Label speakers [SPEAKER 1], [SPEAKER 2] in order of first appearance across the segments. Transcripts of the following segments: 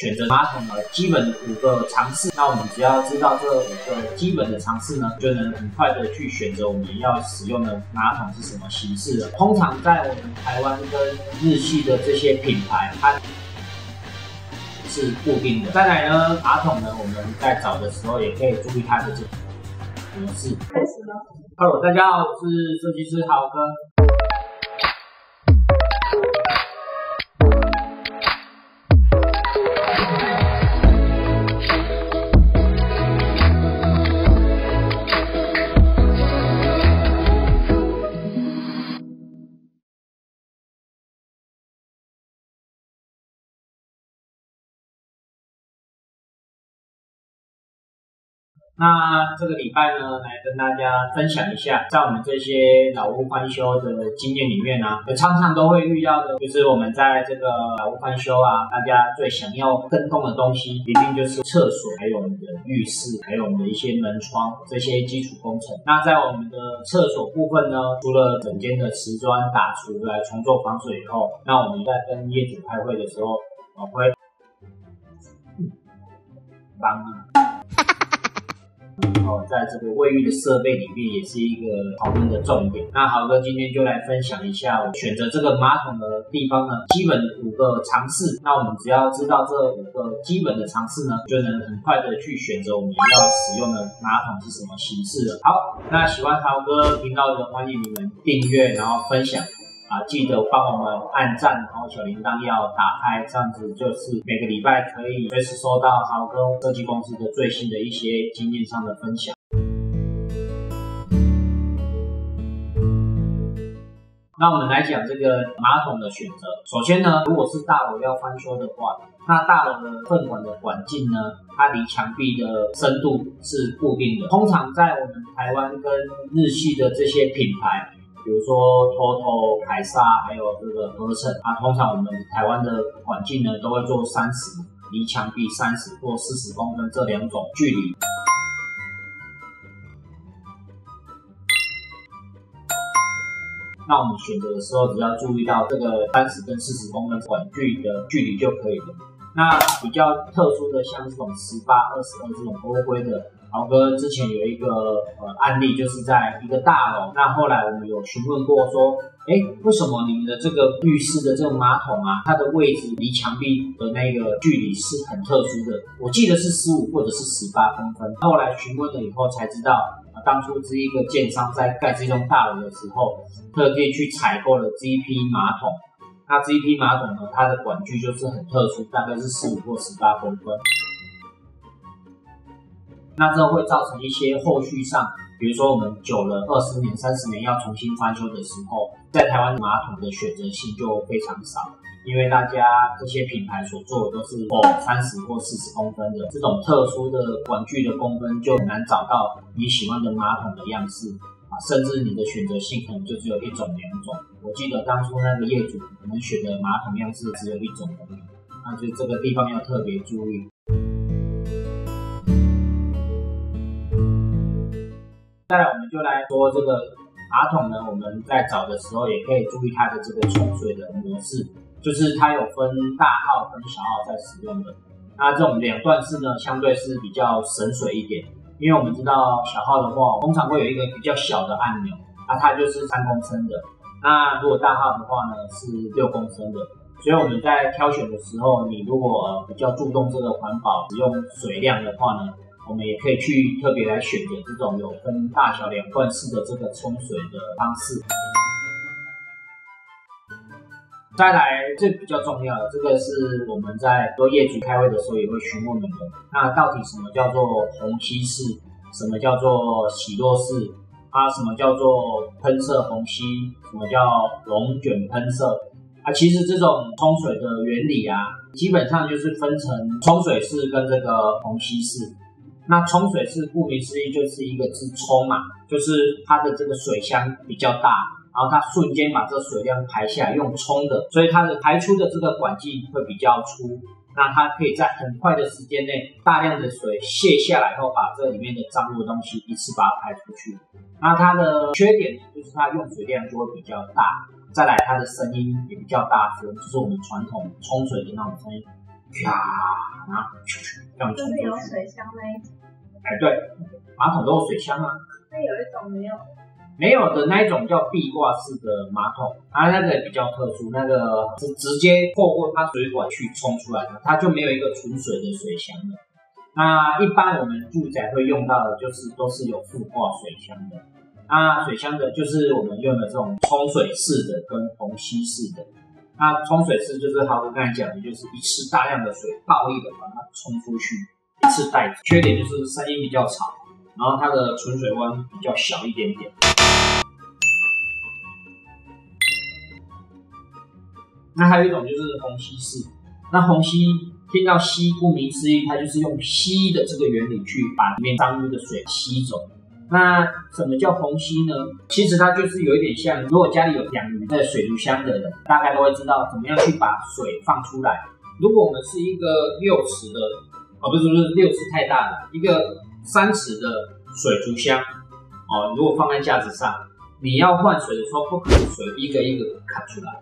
[SPEAKER 1] 选择马桶的基本五个常识。那我们只要知道这五个基本的常识呢，就能很快的去选择我们要使用的马桶是什么形式的。通常在我们台湾跟日系的这些品牌，它是固定的。再来呢，马桶呢，我们在找的时候也可以注意它的这个模式。
[SPEAKER 2] 开始了
[SPEAKER 1] ？Hello，大家好，我是设计师豪哥。那这个礼拜呢，来跟大家分享一下，在我们这些老屋翻修的经验里面呢，常常都会遇到的，就是我们在这个老屋翻修啊，大家最想要更动的东西，一定就是厕所，还有我们的浴室，还有我们的一些门窗这些基础工程。那在我们的厕所部分呢，除了整间的瓷砖打除来重做防水以后，那我们在跟业主开会的时候，我会帮哦，在这个卫浴的设备里面也是一个讨论的重点。那豪哥今天就来分享一下我选择这个马桶的地方呢，基本五个常识。那我们只要知道这五个基本的常识呢，就能很快的去选择我们要使用的马桶是什么形式了。好，那喜欢豪哥频道的，欢迎你们订阅，然后分享。啊，记得帮我们按赞，然后小铃铛要打开，这样子就是每个礼拜可以随时收到豪哥设计公司的最新的一些经验上的分享。那我们来讲这个马桶的选择。首先呢，如果是大楼要翻修的话，那大楼的粪管的管径呢，它离墙壁的深度是固定的。通常在我们台湾跟日系的这些品牌。比如说，TOTO、凯撒，还有这个合成啊，通常我们台湾的管径呢，都会做三十，离墙壁三十或四十公分这两种距离。那我们选择的时候，只要注意到这个三十跟四十公分管距的距离就可以了。那比较特殊的，像这种十八、二十二这种欧规的。豪哥之前有一个呃案例，就是在一个大楼，那后来我们有询问过说，哎，为什么你们的这个浴室的这个马桶啊，它的位置离墙壁的那个距离是很特殊的？我记得是十五或者是十八公分。后来询问了以后才知道，当初这一个建商在盖这栋大楼的时候，特地去采购了 GP 马桶。那 GP 马桶呢，它的管距就是很特殊，大概是十五或十八公分。那这会造成一些后续上，比如说我们久了二十年、三十年要重新翻修的时候，在台湾马桶的选择性就非常少，因为大家这些品牌所做的都是哦三十或四十公分的这种特殊的管距的公分，就很难找到你喜欢的马桶的样式啊，甚至你的选择性可能就只有一种、两种。我记得当初那个业主我们选的马桶样式只有一种而已，那就这个地方要特别注意。再来，我们就来说这个马桶呢。我们在找的时候，也可以注意它的这个冲水的模式，就是它有分大号跟小号在使用的。那这种两段式呢，相对是比较省水一点，因为我们知道小号的话，通常会有一个比较小的按钮，那，它就是三公升的。那如果大号的话呢，是六公升的。所以我们在挑选的时候，你如果比较注重这个环保，使用水量的话呢？我们也可以去特别来选择这种有分大小两段式的这个冲水的方式。再来，这比较重要的，这个是我们在做业主开会的时候也会询问你们的。那到底什么叫做虹吸式？什么叫做洗落式？啊，什么叫做喷射虹吸？什么叫龙卷喷射？啊，其实这种冲水的原理啊，基本上就是分成冲水式跟这个虹吸式。那冲水是顾名思义就是一个字冲嘛，就是它的这个水箱比较大，然后它瞬间把这水量排下来用冲的，所以它的排出的这个管径会比较粗，那它可以在很快的时间内大量的水泄下来后，把这里面的脏污的东西一次把它排出去。那它的缺点就是它用水量就会比较大，再来它的声音也比较大声，就是我们传统冲水的那种声音。啪，然后咻咻这样冲
[SPEAKER 2] 有。水箱那一种，
[SPEAKER 1] 哎，对，马桶都有水箱啊。
[SPEAKER 2] 那有一种没有，
[SPEAKER 1] 没有的那一种叫壁挂式的马桶，它那个比较特殊，那个是直接透过它水管去冲出来的，它就没有一个储水的水箱的。那一般我们住宅会用到的，就是都是有附挂水箱的。那水箱的就是我们用的这种冲水式的跟虹吸式的。那冲水式就是豪哥刚才讲的，就是一次大量的水暴力的把它冲出去，一次带。缺点就是声音比较吵，然后它的存水温比较小一点点。那还有一种就是虹吸式，那虹吸听到吸，顾名思义，它就是用吸的这个原理去把里面脏污的水吸走。那什么叫虹吸呢？其实它就是有一点像，如果家里有养鱼的水族箱的人，大概都会知道怎么样去把水放出来。如果我们是一个六尺的，哦不是不是六尺太大了，一个三尺的水族箱，哦如果放在架子上，你要换水的时候，不可能水一个一个砍出来，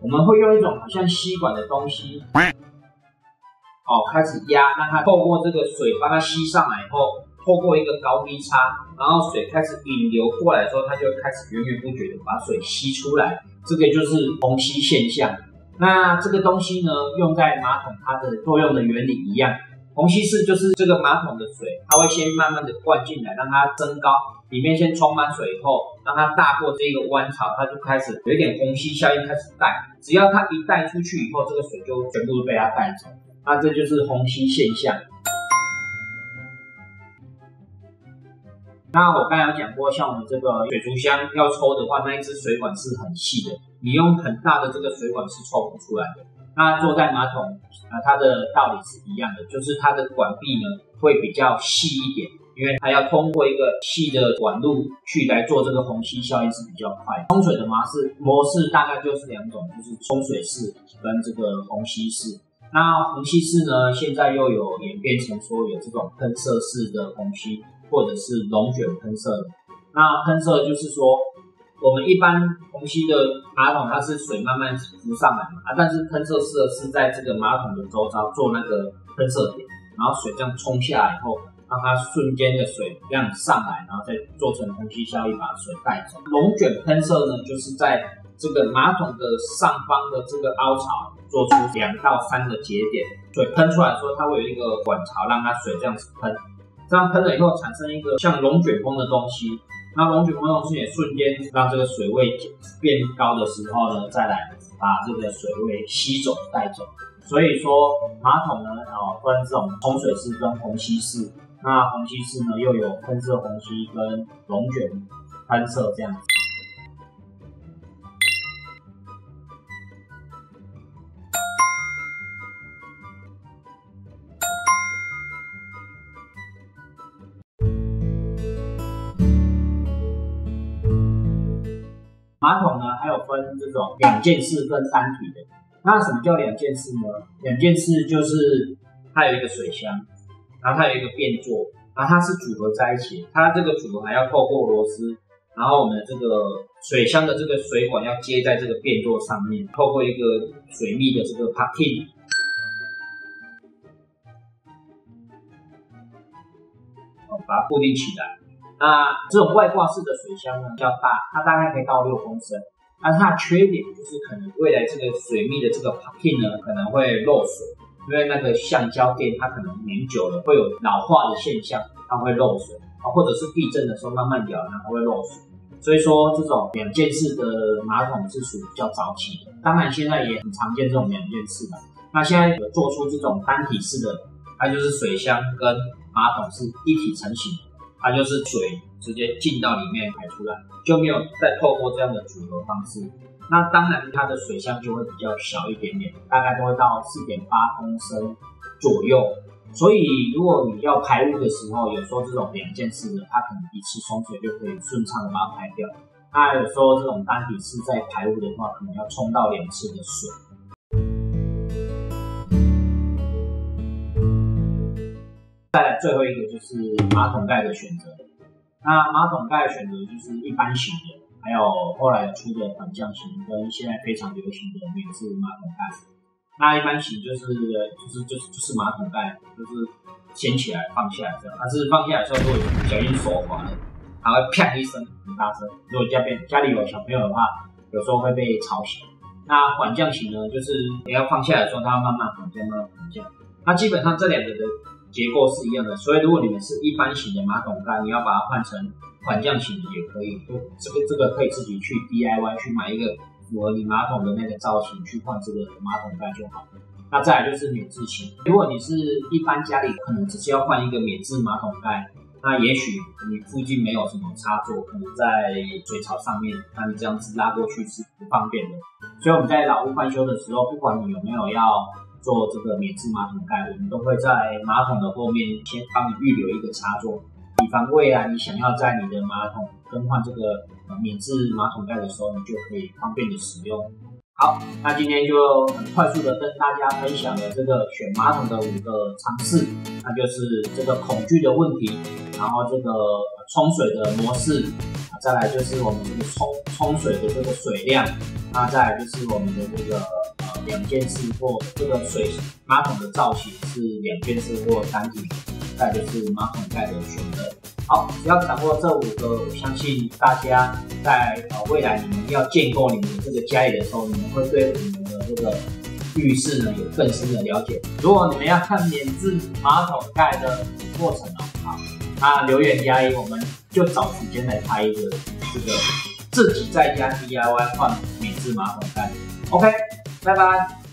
[SPEAKER 1] 我们会用一种好像吸管的东西，哦开始压，让它透过这个水把它吸上来以后。透过一个高低差，然后水开始引流过来的时候，它就开始源源不绝的把水吸出来，这个就是虹吸现象。那这个东西呢，用在马桶，它的作用的原理一样。虹吸式就是这个马桶的水，它会先慢慢的灌进来，让它增高，里面先充满水以后，让它大过这个弯槽，它就开始有一点虹吸效应开始带。只要它一带出去以后，这个水就全部都被它带走。那这就是虹吸现象。那我刚才有讲过，像我们这个水族箱要抽的话，那一支水管是很细的，你用很大的这个水管是抽不出来的。那坐在马桶，啊，它的道理是一样的，就是它的管壁呢会比较细一点，因为它要通过一个细的管路去来做这个虹吸效应是比较快。冲水的模式模式大概就是两种，就是冲水式跟这个虹吸式。那虹吸式呢，现在又有演变成说有这种喷射式的虹吸。或者是龙卷喷射的，那喷射就是说，我们一般虹吸的马桶它是水慢慢浮上来嘛，啊，但是喷射式的是在这个马桶的周遭做那个喷射点，然后水这样冲下来以后，让它瞬间的水量上来，然后再做成虹吸效应把水带走。龙卷喷射呢，就是在这个马桶的上方的这个凹槽做出两到三个节点，水喷出来的时候，它会有一个管槽让它水这样子喷。这样喷了以后，产生一个像龙卷风的东西，那龙卷风的东西也瞬间让这个水位变高的时候呢，再来把这个水位吸走带走。所以说马桶呢，哦分这种冲水式跟虹吸式，那虹吸式呢又有喷射虹吸跟龙卷喷射这样子。马桶呢，还有分这种两件式跟三体的。那什么叫两件式呢？两件式就是它有一个水箱，然后它有一个便座，然后它是组合在一起。它这个组合还要透过螺丝，然后我们的这个水箱的这个水管要接在这个便座上面，透过一个水密的这个 packing，把它固定起来。那这种外挂式的水箱呢，比较大，它大概可以到六公升。那它的缺点就是可能未来这个水密的这个 packing 呢，可能会漏水，因为那个橡胶垫它可能粘久了会有老化的现象，它会漏水啊，或者是地震的时候慢慢摇，然后会漏水。所以说这种两件式的马桶是属于比较早期的，当然现在也很常见这种两件式的。那现在有做出这种单体式的，它就是水箱跟马桶是一体成型的。它就是水直接进到里面排出来，就没有再透过这样的组合方式。那当然它的水箱就会比较小一点点，大概都会到四点八公升左右。所以如果你要排污的时候，有时候这种两件式的，它可能一次冲水就可以顺畅的把它排掉。那有时候这种单体式在排污的话，可能要冲到两次的水。再来最后一个就是马桶盖的选择。那马桶盖选择就是一般型的，还有后来出的缓降型，跟现在非常流行的免治马桶盖。那一般型就是就是就是就是马桶盖，就是掀起来放下来这样。但是放下来的时候，如果不小心手滑了，它会啪一声很大声。如果家边家里有小朋友的话，有时候会被吵醒。那缓降型呢，就是你要放下来的时候，它要慢慢缓降，慢慢缓降。那基本上这两个的结构是一样的，所以如果你们是一般型的马桶盖，你要把它换成缓降型的也可以。就这个这个可以自己去 DIY 去买一个符合你马桶的那个造型去换这个马桶盖就好。那再来就是免治型，如果你是一般家里可能只是要换一个免治马桶盖，那也许你附近没有什么插座，可能在水槽上面，那你这样子拉过去是不方便的。所以我们在老屋翻修的时候，不管你有没有要做这个免治马桶盖，我们都会在马桶的后面先帮你预留一个插座，以防未来你想要在你的马桶更换这个免治马桶盖的时候，你就可以方便的使用。好，那今天就很快速的跟大家分享了这个选马桶的五个常识，那就是这个恐惧的问题，然后这个冲水的模式，再来就是我们这个冲冲水的这个水量，那再来就是我们的这个两件式或这个水马桶的造型是两件式或单体，再就是马桶盖的选择。好，只要掌握这五个，我相信大家在呃未来你们要建构你们的这个家里的时候，你们会对你们的这个浴室呢有更深的了解。如果你们要看免治马桶盖的过程哦，好，那留言加一，我们就找时间来拍一个这个自己在家 DIY 换免治马桶盖。OK，拜拜。